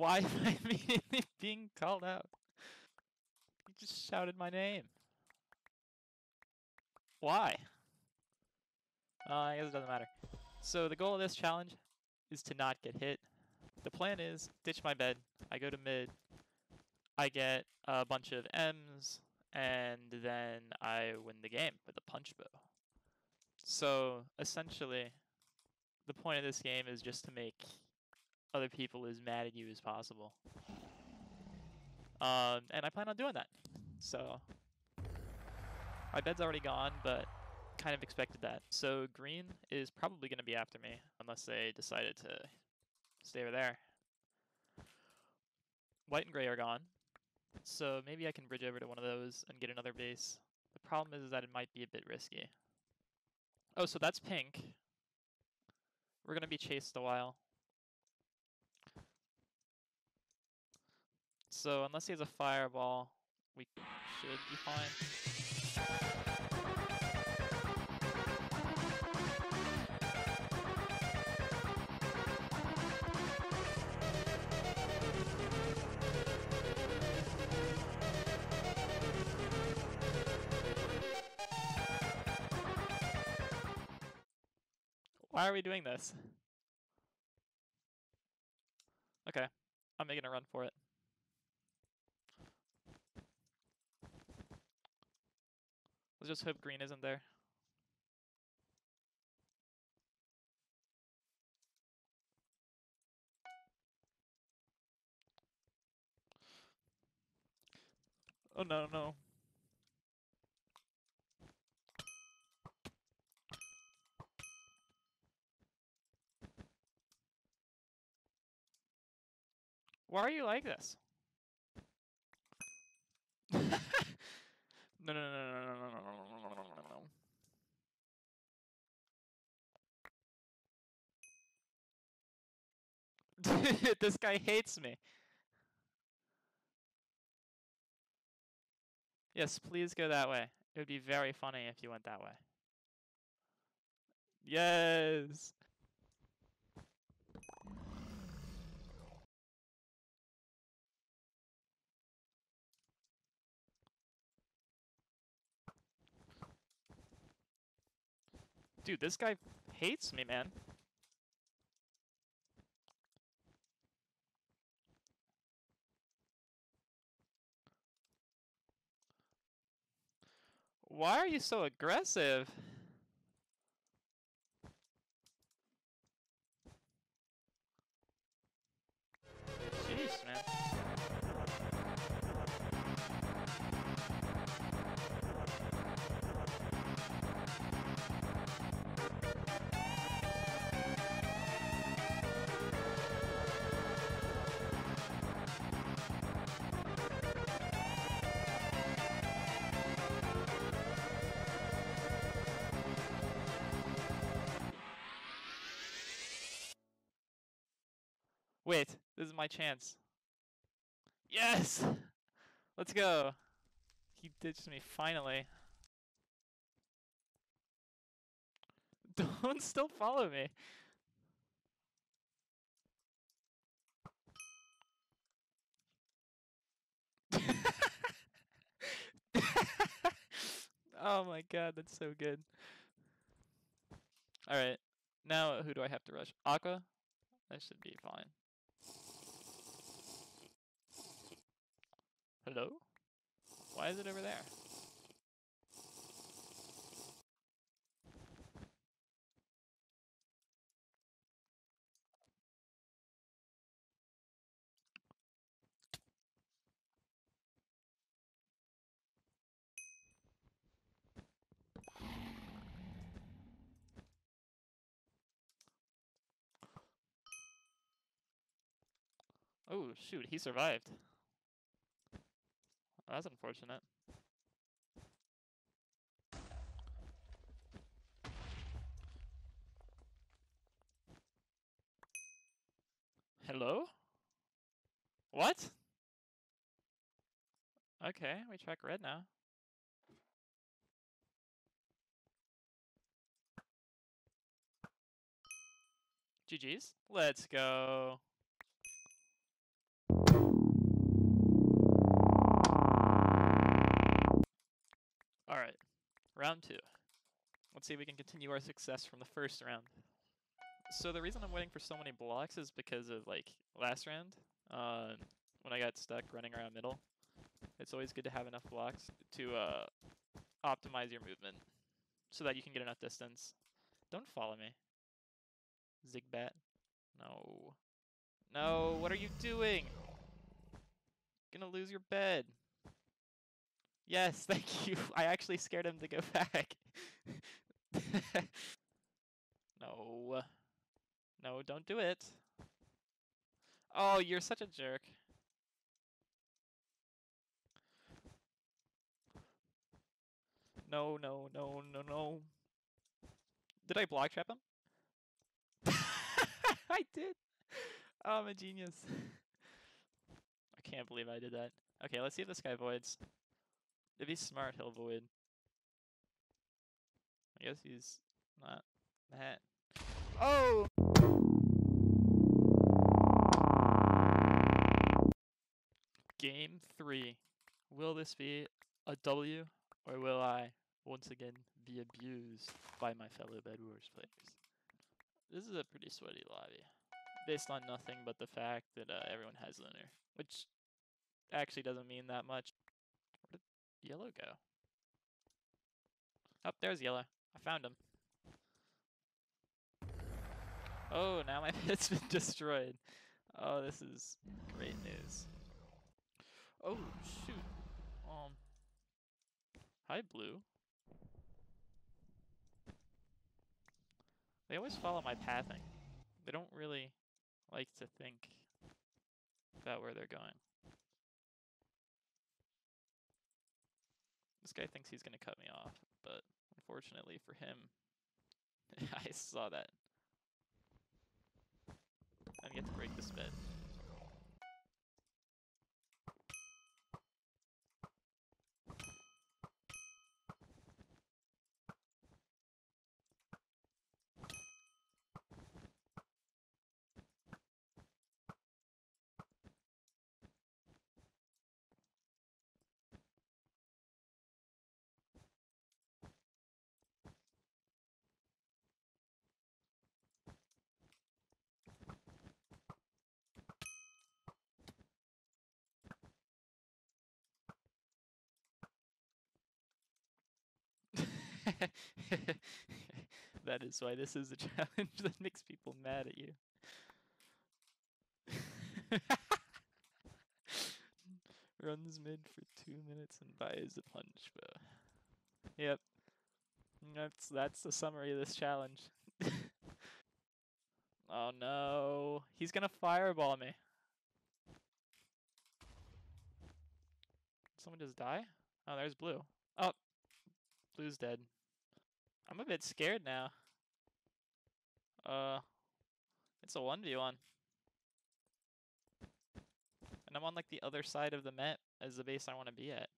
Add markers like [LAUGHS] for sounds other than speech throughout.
Why am I [LAUGHS] immediately being called out? You just shouted my name. Why? Uh, I guess it doesn't matter. So the goal of this challenge is to not get hit. The plan is ditch my bed. I go to mid. I get a bunch of M's, and then I win the game with a punch bow. So essentially, the point of this game is just to make other people as mad at you as possible. Um, and I plan on doing that. So my bed's already gone, but kind of expected that. So green is probably going to be after me unless they decided to stay over there. White and gray are gone. So maybe I can bridge over to one of those and get another base. The problem is that it might be a bit risky. Oh, so that's pink. We're going to be chased a while. So unless he has a fireball, we should be fine. Why are we doing this? Okay, I'm making a run for it. Just hope green isn't there. Oh no, no. Why are you like this? no, no, no, no, no, no, no, no, no, no, no, no. this guy hates me. Yes, please go that way. It would be very funny if you went that way. Yes. Dude, this guy hates me, man. Why are you so aggressive? Wait, this is my chance. Yes! [LAUGHS] Let's go. He ditched me finally. [LAUGHS] Don't still follow me. [LAUGHS] oh my god, that's so good. Alright, now who do I have to rush? Aqua? That should be fine. Hello? Why is it over there? Oh shoot, he survived. Oh, that's unfortunate. Hello? What? Okay, we track red now. GG's. Let's go. Round two. Let's see if we can continue our success from the first round. So the reason I'm waiting for so many blocks is because of, like, last round, uh, when I got stuck running around middle. It's always good to have enough blocks to uh, optimize your movement so that you can get enough distance. Don't follow me. Zigbat. No. No, what are you doing? Gonna lose your bed. Yes, [LAUGHS] thank you. I actually scared him to go [LAUGHS] back. no. No, don't do it. Oh, you're such a jerk. No, no, no, no, no. Did I block trap him? [LAUGHS] I did. Oh, I'm a genius. I can't believe I did that. Okay, let's see if this guy voids. If he's smart, he'll avoid. I guess he's not that. Oh! Game three. Will this be a W or will I once again be abused by my fellow Bed Wars players? This is a pretty sweaty lobby. Based on nothing but the fact that uh, everyone has Lunar. Which actually doesn't mean that much. Yellow go? Oh, there's Yellow. I found him. Oh, now my [LAUGHS] pit's been destroyed. Oh, this is great news. Oh, shoot. Um. Hi, Blue. They always follow my pathing. They don't really like to think about where they're going. This guy thinks he's going to cut me off, but unfortunately for him, [LAUGHS] I saw that. I get to break this bed. [LAUGHS] that is why this is a [LAUGHS] challenge that makes people mad at you. [LAUGHS] Runs mid for two minutes and buys a punch bow. Yep. That's that's the summary of this challenge. oh no. He's gonna fireball me. Someone just die? Oh, there's blue. Oh, blue's dead. I'm a bit scared now. Uh, it's a 1v1. And I'm on like the other side of the map as the base I want to be at.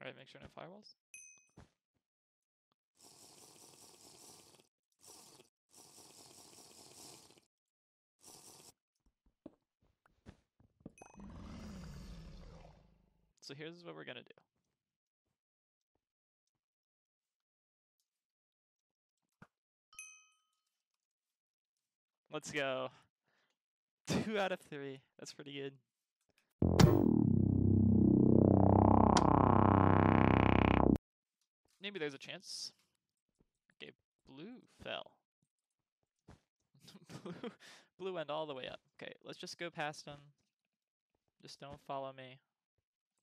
Alright, make sure no fireballs. Here's what we're gonna do. Let's go. [LAUGHS] Two out of three. That's pretty good. Maybe there's a chance. Okay, blue fell. [LAUGHS] blue, blue went all the way up. Okay, let's just go past him. Just don't follow me.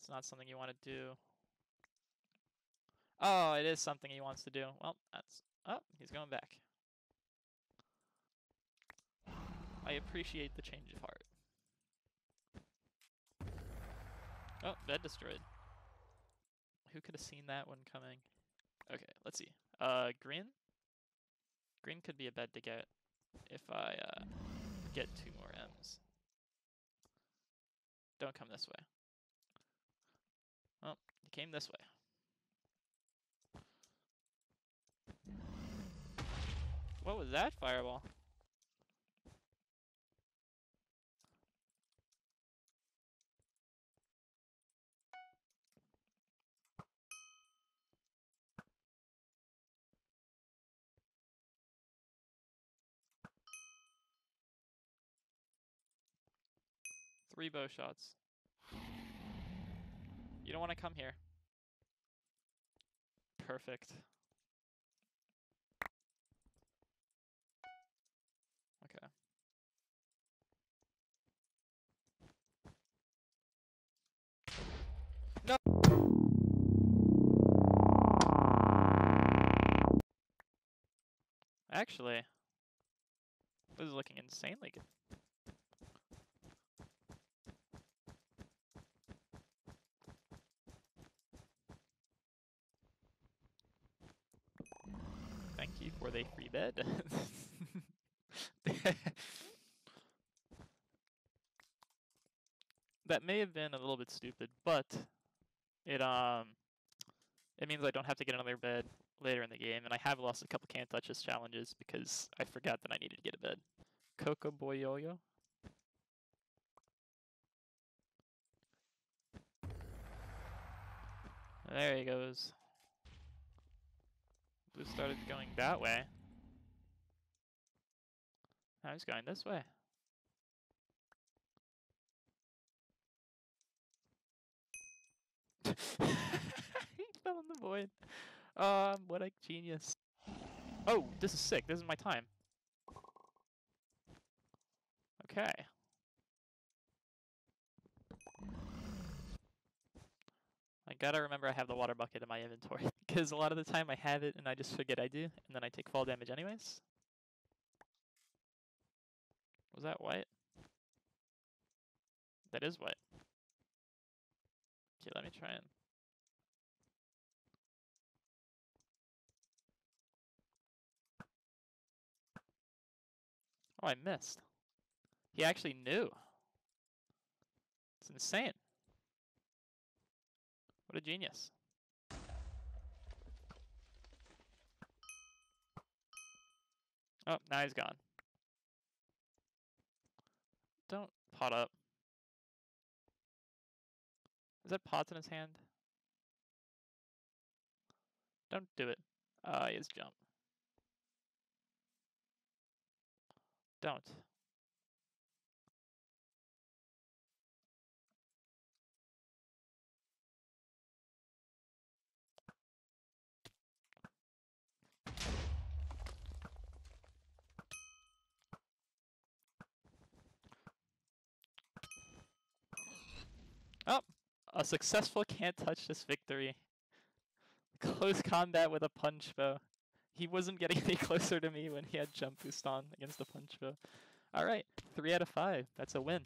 It's not something you want to do. Oh, it is something he wants to do. Well, that's... Oh, he's going back. I appreciate the change of heart. Oh, bed destroyed. Who could have seen that one coming? Okay, let's see. Uh, green? Green could be a bed to get if I uh, get two more M's. Don't come this way. Oh, he came this way. What was that fireball? Three bow shots. You don't want to come here. Perfect. Okay. No. Actually, this is looking insanely good. Free bed. [LAUGHS] that may have been a little bit stupid, but it um it means I don't have to get another bed later in the game, and I have lost a couple can't touch this challenges because I forgot that I needed to get a bed. Coco Boyoyo. There he goes. Blue started going that way. Now he's going this way. [LAUGHS] he fell in the void. Um, what a genius. Oh, this is sick. This is my time. Okay. Gotta remember I have the water bucket in my inventory [LAUGHS] because a lot of the time I have it and I just forget I do, and then I take fall damage anyways. Was that white? That is white. Okay, let me try and. Oh, I missed. He actually knew. It's insane. What a genius. Oh, now he's gone. Don't pot up. Is that pots in his hand? Don't do it. Ah, uh, he jump. Don't. Oh, a successful can't touch this victory. Close combat with a punch bow. He wasn't getting any [LAUGHS] closer to me when he had jump boost on against the punch bow. Alright, 3 out of 5. That's a win.